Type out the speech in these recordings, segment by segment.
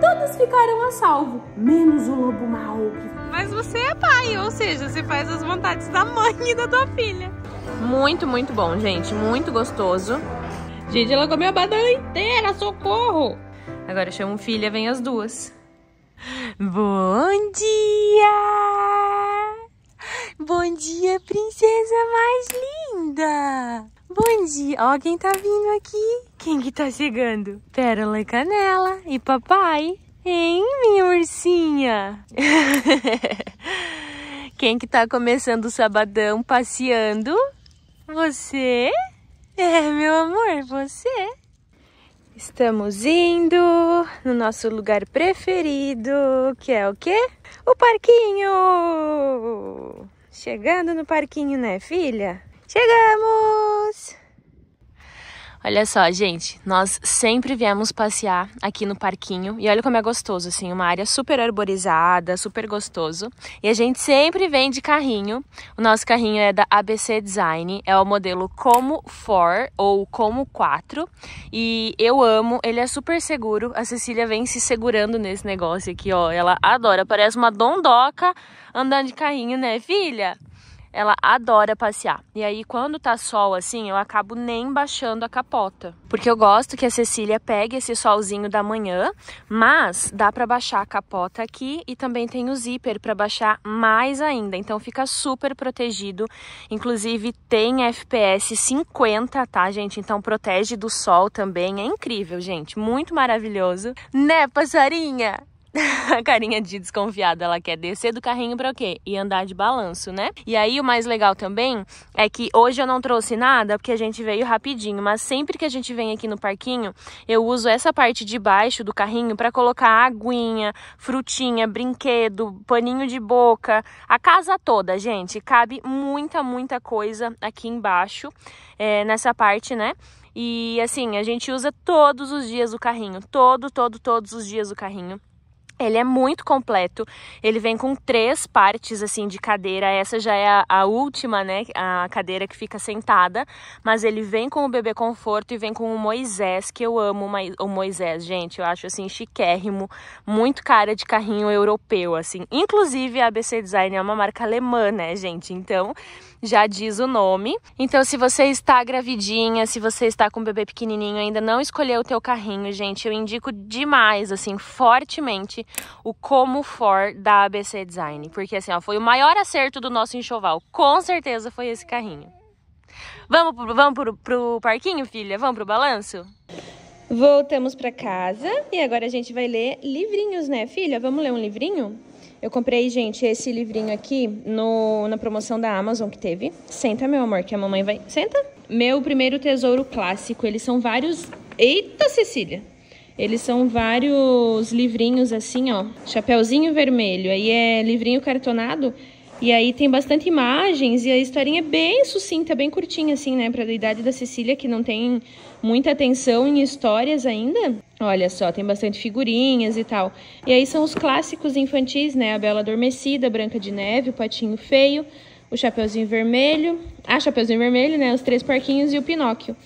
todos ficaram a salvo, menos o lobo mau. Mas você é pai, ou seja, você faz as vontades da mãe e da tua filha. Muito, muito bom, gente. Muito gostoso. Gente, ela comeu a banana inteira, socorro! Agora chama filha, vem as duas. Bom dia! Bom dia, princesa mais linda! Bom dia! Ó quem tá vindo aqui. Quem que tá chegando? Pérola e Canela e papai. Hein, minha ursinha? quem que tá começando o sabadão passeando? Você? É, meu amor, você. Estamos indo no nosso lugar preferido, que é o quê? O parquinho! Chegando no parquinho, né, filha? Chegamos! Olha só, gente, nós sempre viemos passear aqui no parquinho e olha como é gostoso, assim, uma área super arborizada, super gostoso. E a gente sempre vem de carrinho. O nosso carrinho é da ABC Design, é o modelo Como 4 ou Como 4 e eu amo, ele é super seguro. A Cecília vem se segurando nesse negócio aqui, ó, ela adora, parece uma dondoca andando de carrinho, né, filha? Ela adora passear. E aí, quando tá sol assim, eu acabo nem baixando a capota. Porque eu gosto que a Cecília pegue esse solzinho da manhã, mas dá para baixar a capota aqui e também tem o zíper para baixar mais ainda. Então fica super protegido. Inclusive tem FPS 50, tá, gente? Então protege do sol também. É incrível, gente. Muito maravilhoso. Né, passarinha? a carinha de desconfiada, ela quer descer do carrinho para o quê? E andar de balanço, né? E aí o mais legal também é que hoje eu não trouxe nada porque a gente veio rapidinho, mas sempre que a gente vem aqui no parquinho, eu uso essa parte de baixo do carrinho para colocar aguinha, frutinha, brinquedo, paninho de boca, a casa toda, gente. Cabe muita, muita coisa aqui embaixo, é, nessa parte, né? E assim, a gente usa todos os dias o carrinho, todo, todo, todos os dias o carrinho. Ele é muito completo. Ele vem com três partes assim de cadeira. Essa já é a, a, última, né? A cadeira que fica sentada. Mas ele vem com o bebê conforto e vem com o Moisés, que eu amo o Moisés, gente. Eu acho assim chiquérrimo, muito cara de carrinho europeu, assim. Inclusive a ABC Design é uma marca alemã, né, gente? Então já diz o nome. Então, se você está gravidinha, se você está com um bebê pequenininho, ainda não escolheu o teu carrinho, gente, eu indico demais, assim, fortemente o Como For da ABC Design, porque assim, ó, foi o maior acerto do nosso enxoval. Com certeza foi esse carrinho. Vamos vamos pro, pro parquinho, filha? Vamos pro balanço? Voltamos para casa e agora a gente vai ler livrinhos, né, filha? Vamos ler um livrinho? Eu comprei, gente, esse livrinho aqui no, na promoção da Amazon que teve. Senta, meu amor, que a mamãe vai... Senta! Meu primeiro tesouro clássico. Eles são vários... Eita, Cecília! Eles são vários livrinhos assim, ó. Chapeuzinho vermelho. Aí é livrinho cartonado. E aí tem bastante imagens e a historinha é bem sucinta, bem curtinha, assim, né? Pra idade da Cecília, que não tem muita atenção em histórias ainda. Olha só, tem bastante figurinhas e tal. E aí são os clássicos infantis, né? A Bela Adormecida, Branca de Neve, o Patinho Feio, o Chapeuzinho Vermelho. Ah, Chapeuzinho Vermelho, né? Os Três Porquinhos e o Pinóquio.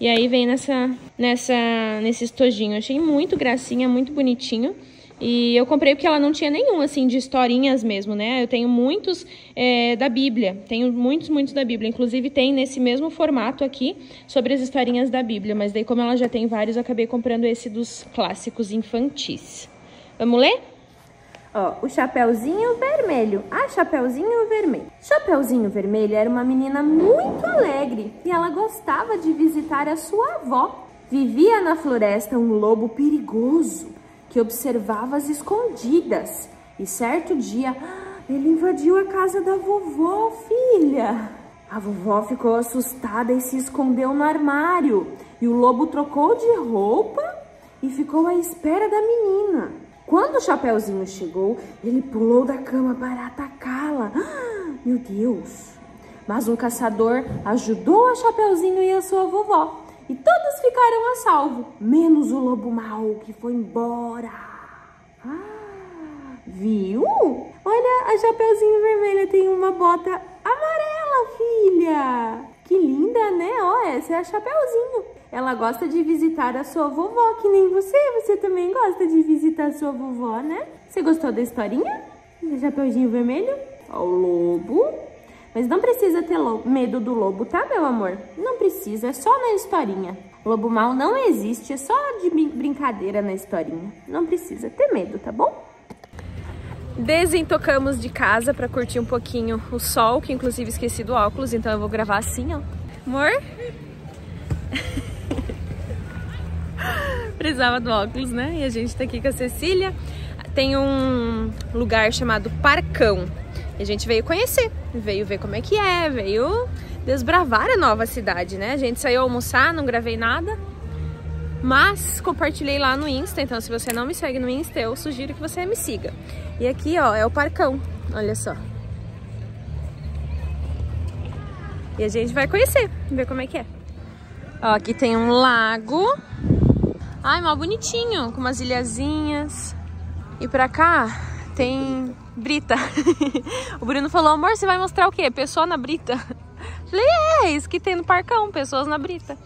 E aí vem nessa, nessa, nesse estojinho. Achei muito gracinha, muito bonitinho. E eu comprei porque ela não tinha nenhum, assim, de historinhas mesmo, né? Eu tenho muitos é, da Bíblia, tenho muitos, muitos da Bíblia. Inclusive tem nesse mesmo formato aqui, sobre as historinhas da Bíblia. Mas daí, como ela já tem vários, eu acabei comprando esse dos clássicos infantis. Vamos ler? Ó, o Chapeuzinho Vermelho. Ah, Chapeuzinho Vermelho. Chapeuzinho Vermelho era uma menina muito alegre e ela gostava de visitar a sua avó. Vivia na floresta um lobo perigoso que observava as escondidas. E certo dia, ele invadiu a casa da vovó, filha. A vovó ficou assustada e se escondeu no armário. E o lobo trocou de roupa e ficou à espera da menina. Quando o Chapeuzinho chegou, ele pulou da cama para atacá-la. Ah, meu Deus! Mas um caçador ajudou a Chapeuzinho e a sua vovó e todos ficaram a salvo, menos o lobo mau que foi embora. Ah, viu? Olha, a Chapeuzinho Vermelha tem uma bota amarela, filha. Que linda, né? Ó, essa é a Chapeuzinho. Ela gosta de visitar a sua vovó, que nem você. Você também gosta de visitar a sua vovó, né? Você gostou da historinha? Do Chapeuzinho Vermelho? Ó, o lobo. Mas não precisa ter medo do lobo, tá, meu amor? Não precisa, é só na historinha. Lobo mal não existe, é só de brincadeira na historinha. Não precisa ter medo, tá bom? Desentocamos de casa pra curtir um pouquinho o sol, que inclusive esqueci do óculos, então eu vou gravar assim, ó. Amor? Precisava do óculos, né? E a gente tá aqui com a Cecília. Tem um lugar chamado Parcão. E a gente veio conhecer, veio ver como é que é, veio desbravar a nova cidade, né? A gente saiu almoçar, não gravei nada, mas compartilhei lá no Insta, então se você não me segue no Insta, eu sugiro que você me siga. E aqui, ó, é o parcão, olha só. E a gente vai conhecer, ver como é que é. Ó, aqui tem um lago. Ai, mal bonitinho, com umas ilhazinhas. E pra cá tem brita. o Bruno falou, amor, você vai mostrar o quê? Pessoa na brita. Falei, é, isso que tem no parcão, pessoas na brita.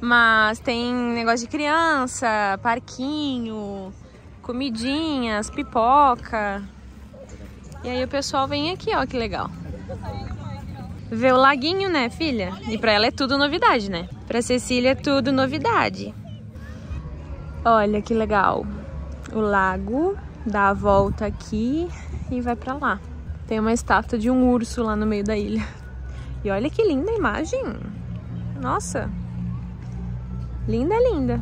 Mas tem negócio de criança, parquinho, comidinhas, pipoca. E aí o pessoal vem aqui, ó, que legal. Ver o laguinho, né, filha? E pra ela é tudo novidade, né? Pra Cecília é tudo novidade. Olha que legal. O lago dá a volta aqui e vai pra lá. Tem uma estátua de um urso lá no meio da ilha. E olha que linda a imagem. Nossa. Linda, linda.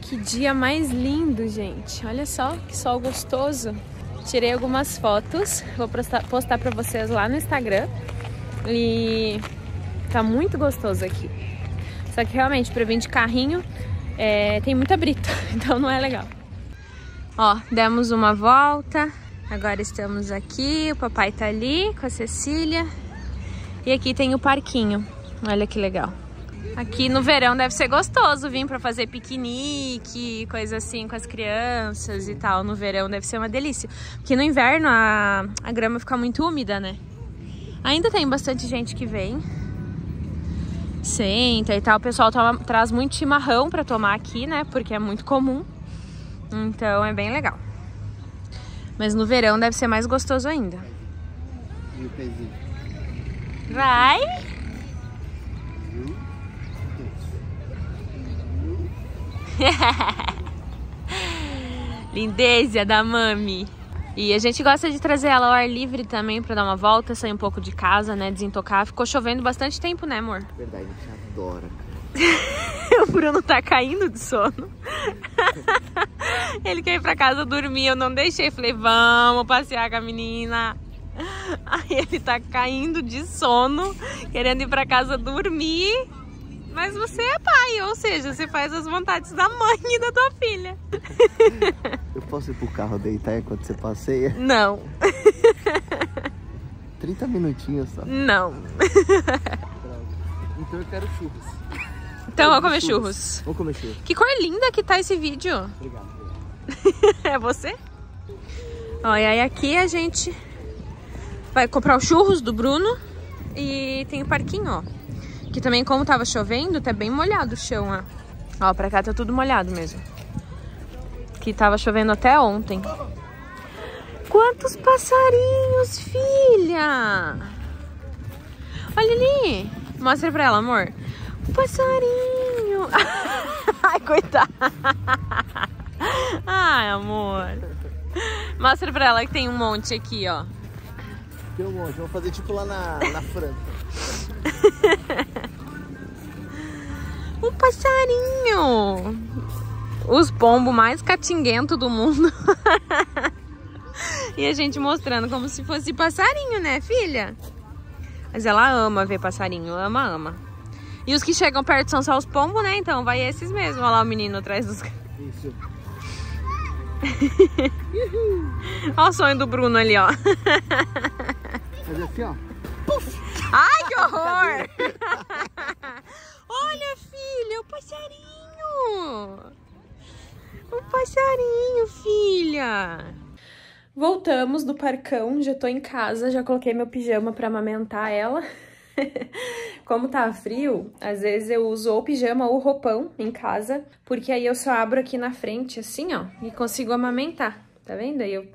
Que dia mais lindo, gente. Olha só que sol gostoso. Tirei algumas fotos. Vou postar, postar pra vocês lá no Instagram. E tá muito gostoso aqui. Só que realmente, pra vir de carrinho, é, tem muita brita. Então não é legal. Ó, demos uma volta. Agora estamos aqui. O papai tá ali com a Cecília. E aqui tem o parquinho. Olha que legal. Aqui no verão deve ser gostoso vir para fazer piquenique, coisa assim com as crianças e tal. No verão deve ser uma delícia. Porque no inverno a, a grama fica muito úmida, né? Ainda tem bastante gente que vem. Senta e tal. O pessoal toma, traz muito chimarrão para tomar aqui, né? Porque é muito comum. Então é bem legal. Mas no verão deve ser mais gostoso ainda. Vai. Lindeza da mami. E a gente gosta de trazer ela ao ar livre também para dar uma volta, sair um pouco de casa, né? Desentocar. Ficou chovendo bastante tempo, né, amor? Verdade, a gente adora. o Bruno tá caindo de sono. Ele quer ir pra casa dormir, eu não deixei. Falei, vamos passear com a menina. Aí ele tá caindo de sono, querendo ir pra casa dormir. Mas você é pai, ou seja, você faz as vontades da mãe e da tua filha. Eu posso ir pro carro deitar enquanto você passeia? Não. 30 minutinhos só. Não. Então eu quero churros. Então vamos comer churros. churros. Vamos comer churros. Que cor linda que tá esse vídeo. Obrigado. é você? Olha, e aí aqui a gente vai comprar os churros do Bruno e tem o parquinho, ó. Que também, como tava chovendo, tá bem molhado o chão, ó. Ó, pra cá tá tudo molhado mesmo. Que tava chovendo até ontem. Quantos passarinhos, filha! Olha ali! Mostra pra ela, amor. Passarinho! Ai, coitada! Ai, amor! Mostra pra ela que tem um monte aqui, ó. Tem um monte, vamos fazer tipo lá na, na França. um passarinho! Os pombos mais catinguentos do mundo. e a gente mostrando como se fosse passarinho, né, filha? Mas ela ama ver passarinho, ama, ama. E os que chegam perto são só os pombos, né? Então vai esses mesmo. Olha lá o menino atrás dos... Isso. Olha o sonho do Bruno ali, ó. Assim, ó. Ai, que horror! Olha, filha, o passarinho! O passarinho, filha! Voltamos do parcão, já tô em casa, já coloquei meu pijama pra amamentar ela. Como tá frio, às vezes eu uso ou pijama ou roupão em casa, porque aí eu só abro aqui na frente, assim, ó, e consigo amamentar, tá vendo? Aí eu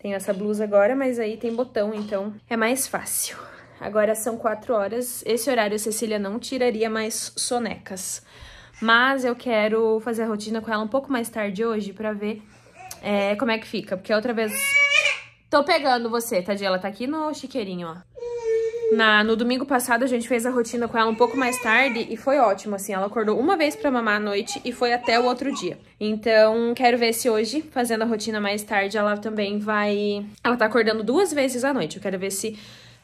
tenho essa blusa agora, mas aí tem botão, então é mais fácil. Agora são quatro horas, esse horário Cecília não tiraria mais sonecas. Mas eu quero fazer a rotina com ela um pouco mais tarde hoje pra ver é, como é que fica, porque outra vez... Tô pegando você, tadinha, ela tá aqui no chiqueirinho, ó. Na, no domingo passado a gente fez a rotina com ela um pouco mais tarde e foi ótimo, assim, ela acordou uma vez pra mamar à noite e foi até o outro dia. Então, quero ver se hoje, fazendo a rotina mais tarde, ela também vai... Ela tá acordando duas vezes à noite, eu quero ver se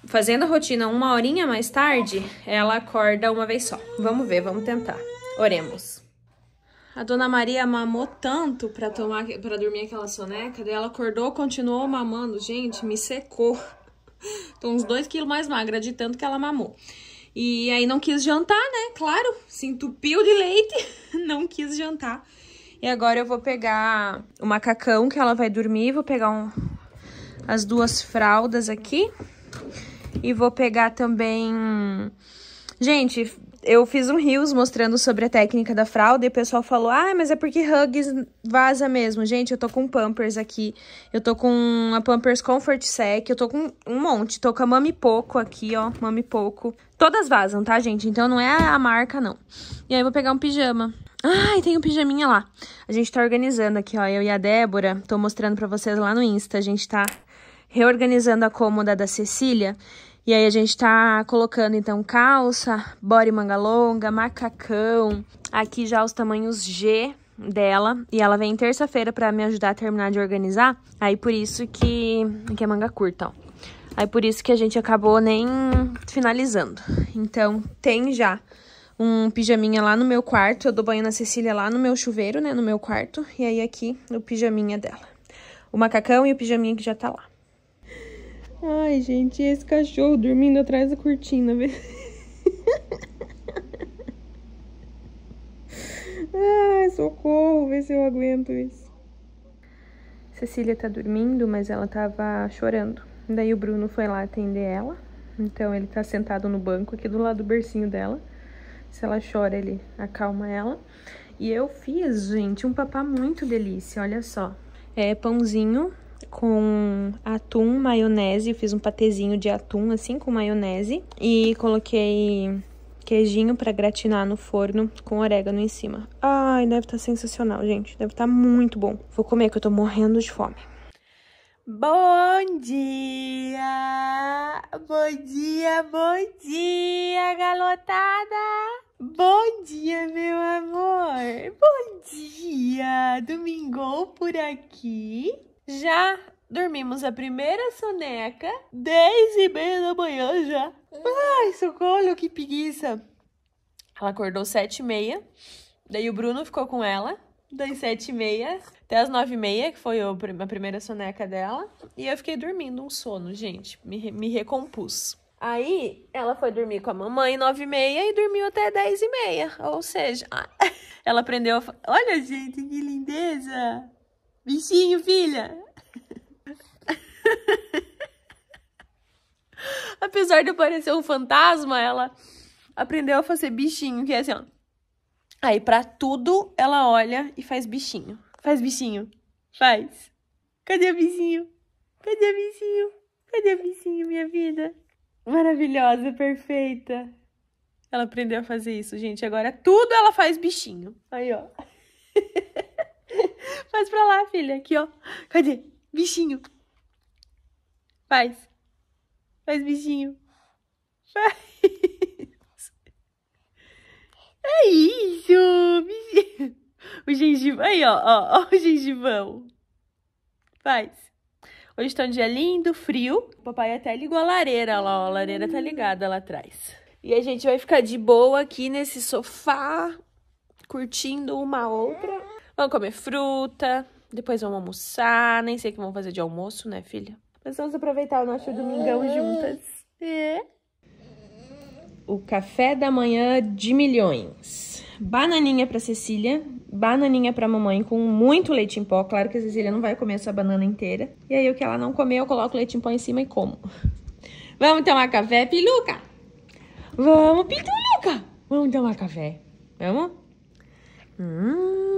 fazendo a rotina uma horinha mais tarde, ela acorda uma vez só. Vamos ver, vamos tentar. Oremos. A dona Maria mamou tanto pra tomar para dormir aquela soneca, daí ela acordou, continuou mamando. Gente, me secou. Tô uns dois quilos mais magra de tanto que ela mamou. E aí não quis jantar, né? Claro, se entupiu de leite, não quis jantar. E agora eu vou pegar o macacão que ela vai dormir, vou pegar um, as duas fraldas aqui. E vou pegar também... Gente, eu fiz um rios mostrando sobre a técnica da fralda e o pessoal falou, ah, mas é porque Hugs vaza mesmo. Gente, eu tô com Pampers aqui, eu tô com a Pampers Comfort Sec, eu tô com um monte, tô com a Mami Poco aqui, ó, Mami Poco. Todas vazam, tá, gente? Então não é a marca, não. E aí eu vou pegar um pijama. Ai, tem um pijaminha lá. A gente tá organizando aqui, ó, eu e a Débora, tô mostrando pra vocês lá no Insta, a gente tá reorganizando a cômoda da Cecília e aí a gente tá colocando então calça, body manga longa, macacão, aqui já os tamanhos G dela, e ela vem terça-feira para me ajudar a terminar de organizar. Aí por isso que que é manga curta, ó. Aí por isso que a gente acabou nem finalizando. Então, tem já um pijaminha lá no meu quarto, eu dou banho na Cecília lá no meu chuveiro, né, no meu quarto, e aí aqui o pijaminha dela. O macacão e o pijaminha que já tá lá. Ai, gente, esse cachorro dormindo atrás da cortina? Ai, socorro, vê se eu aguento isso. Cecília tá dormindo, mas ela tava chorando. Daí o Bruno foi lá atender ela. Então ele tá sentado no banco aqui do lado do bercinho dela. Se ela chora, ele acalma ela. E eu fiz, gente, um papá muito delícia, olha só. É pãozinho com atum, maionese. Eu fiz um patezinho de atum, assim, com maionese. E coloquei queijinho para gratinar no forno com orégano em cima. Ai, deve estar tá sensacional, gente. Deve estar tá muito bom. Vou comer que eu tô morrendo de fome. Bom dia! Bom dia, bom dia, galotada! Bom dia, meu amor! Bom dia! Domingou por aqui? Já dormimos a primeira soneca, dez e meia da manhã já. Ai, socorro, que preguiça. Ela acordou sete e meia, daí o Bruno ficou com ela, das sete e meia até as nove e meia, que foi a primeira soneca dela. E eu fiquei dormindo um sono, gente, me, me recompus. Aí, ela foi dormir com a mamãe nove e meia e dormiu até dez e meia. Ou seja, ela aprendeu a... Olha, gente, que lindeza! Bichinho, filha! Apesar de parecer um fantasma, ela aprendeu a fazer bichinho, que é assim, ó. Aí, pra tudo, ela olha e faz bichinho. Faz bichinho. Faz. Cadê o bichinho? Cadê o bichinho? Cadê o bichinho, minha vida? Maravilhosa, perfeita. Ela aprendeu a fazer isso, gente. Agora tudo ela faz bichinho. Aí, ó. Faz pra lá, filha. Aqui, ó. Cadê? Bichinho. Faz. Faz bichinho. Faz. É isso, bichinho. O gengivão. Aí, ó, ó, ó o gengivão. Faz. Hoje tá um dia lindo, frio. O papai até ligou a lareira lá, ó. A lareira tá ligada lá atrás. E a gente vai ficar de boa aqui nesse sofá, curtindo uma outra. Vamos comer fruta, depois vamos almoçar. Nem sei o que vamos fazer de almoço, né, filha? Mas vamos aproveitar o nosso domingão juntas. É. O café da manhã de milhões. Bananinha pra Cecília, bananinha pra mamãe com muito leite em pó. Claro que a Cecília não vai comer essa banana inteira. E aí, o que ela não comer, eu coloco leite em pó em cima e como. Vamos tomar café, piluca? Vamos, Pitulica! Vamos tomar café. Vamos? Hum,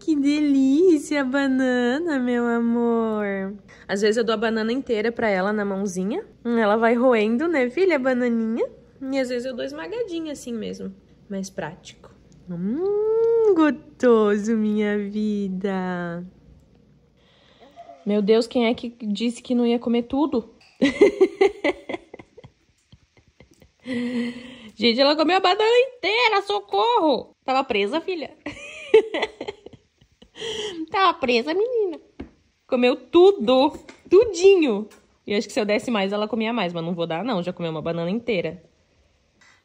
que delícia a banana, meu amor. Às vezes eu dou a banana inteira pra ela na mãozinha. Ela vai roendo, né, filha, a bananinha. E às vezes eu dou esmagadinha assim mesmo. Mais prático. Hum, gostoso, minha vida. Meu Deus, quem é que disse que não ia comer tudo? Gente, ela comeu a banana inteira, socorro! Tava presa, filha. Tava presa, menina. Comeu tudo, tudinho. E acho que se eu desse mais, ela comia mais, mas não vou dar não, já comeu uma banana inteira.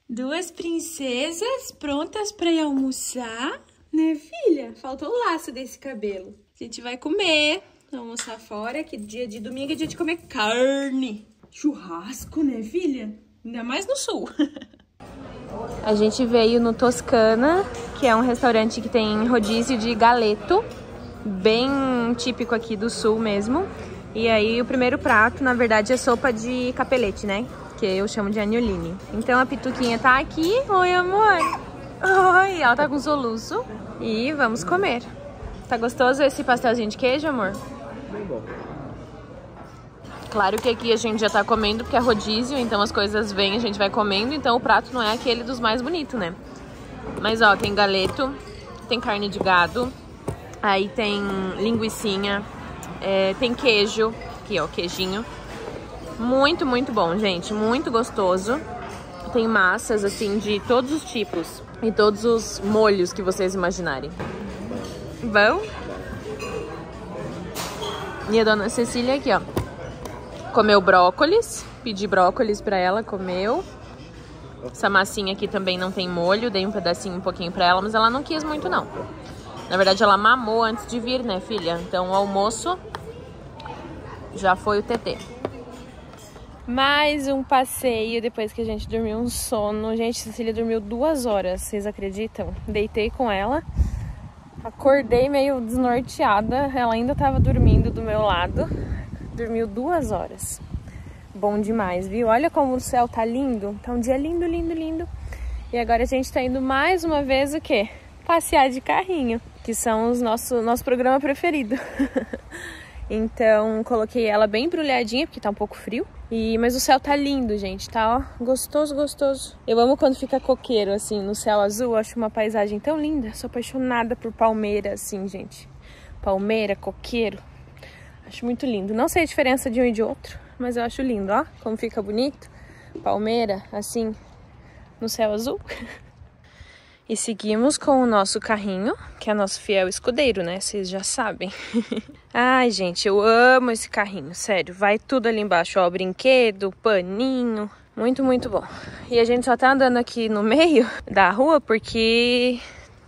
Duas princesas prontas para ir almoçar, né, filha? Faltou o laço desse cabelo. A gente vai comer, almoçar fora, que dia de domingo é dia de comer carne. Churrasco, né, filha? Ainda mais no sul. A gente veio no Toscana, que é um restaurante que tem rodízio de galeto, bem típico aqui do sul mesmo. E aí o primeiro prato, na verdade, é sopa de capelete, né? Que eu chamo de agnoline. Então a Pituquinha tá aqui. Oi, amor. Oi, ela tá com soluço. E vamos comer. Tá gostoso esse pastelzinho de queijo, amor? Bem bom. Claro que aqui a gente já tá comendo porque é rodízio, então as coisas vêm, a gente vai comendo, então o prato não é aquele dos mais bonitos, né? Mas ó, tem galeto, tem carne de gado, aí tem linguiçinha, é, tem queijo, aqui ó, queijinho. Muito, muito bom, gente, muito gostoso. Tem massas, assim, de todos os tipos e todos os molhos que vocês imaginarem. Bom? E a dona Cecília aqui, ó. Comeu brócolis, pedi brócolis pra ela, comeu. Essa massinha aqui também não tem molho, dei um pedacinho um pouquinho pra ela, mas ela não quis muito não. Na verdade ela mamou antes de vir, né filha? Então o almoço já foi o TT. Mais um passeio depois que a gente dormiu um sono. Gente, Cecília dormiu duas horas, vocês acreditam? Deitei com ela, acordei meio desnorteada, ela ainda tava dormindo do meu lado. Dormiu duas horas. Bom demais, viu? Olha como o céu tá lindo. Tá um dia lindo, lindo, lindo. E agora a gente tá indo mais uma vez o quê? Passear de carrinho, que são os nosso nosso programa preferido. então, coloquei ela bem embrulhadinha, porque tá um pouco frio. E mas o céu tá lindo, gente, tá ó, gostoso, gostoso. Eu amo quando fica coqueiro assim no céu azul, acho uma paisagem tão linda. Sou apaixonada por palmeira assim, gente. Palmeira, coqueiro. Acho muito lindo. Não sei a diferença de um e de outro, mas eu acho lindo, ó. Como fica bonito. Palmeira, assim, no céu azul. E seguimos com o nosso carrinho, que é nosso fiel escudeiro, né? Vocês já sabem. Ai, gente, eu amo esse carrinho, sério. Vai tudo ali embaixo, ó. Brinquedo, paninho. Muito, muito bom. E a gente só tá andando aqui no meio da rua porque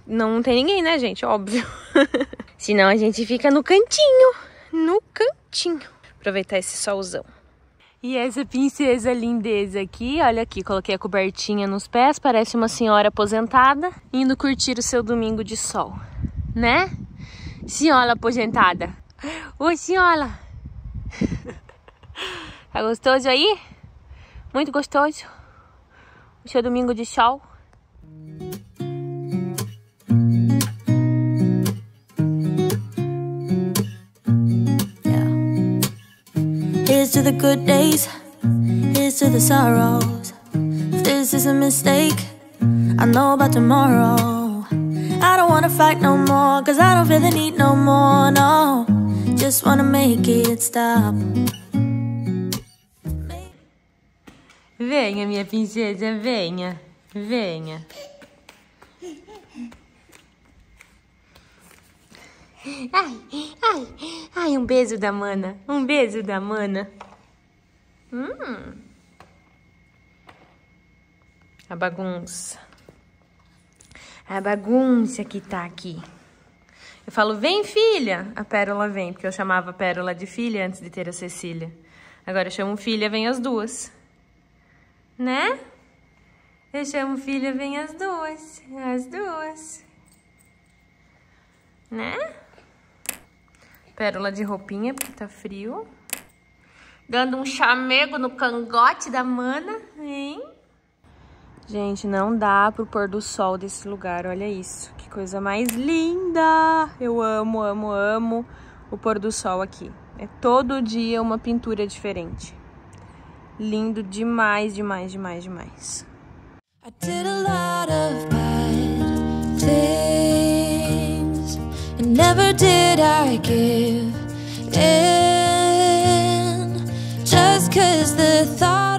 não tem ninguém, né, gente? Óbvio. Senão a gente fica no cantinho no cantinho. Aproveitar esse solzão. E essa princesa lindeza aqui, olha aqui, coloquei a cobertinha nos pés, parece uma senhora aposentada, indo curtir o seu domingo de sol, né? Senhora aposentada. Oi, senhora. Tá gostoso aí? Muito gostoso. O seu domingo de sol. Here's to the good days, here's to the sorrows. If this is a mistake, I know about tomorrow. I don't wanna fight no more, cause I don't feel the need no more, no. Just wanna make it stop. Venha, minha princesa, venha, venha. Ai, ai, ai, um beijo da mana, um beijo da mana. Hum. A bagunça. A bagunça que tá aqui. Eu falo, vem filha. A Pérola vem, porque eu chamava a Pérola de filha antes de ter a Cecília. Agora eu chamo filha, vem as duas. Né? Eu chamo filha, vem as duas. As duas. Né? Pérola de roupinha, porque tá frio. Dando um chamego no cangote da mana, hein? Gente, não dá pro pôr do sol desse lugar, olha isso. Que coisa mais linda! Eu amo, amo, amo o pôr do sol aqui. É todo dia uma pintura diferente. Lindo demais, demais, demais, demais. I did a lot of bad things never did I give in. Just cause the thought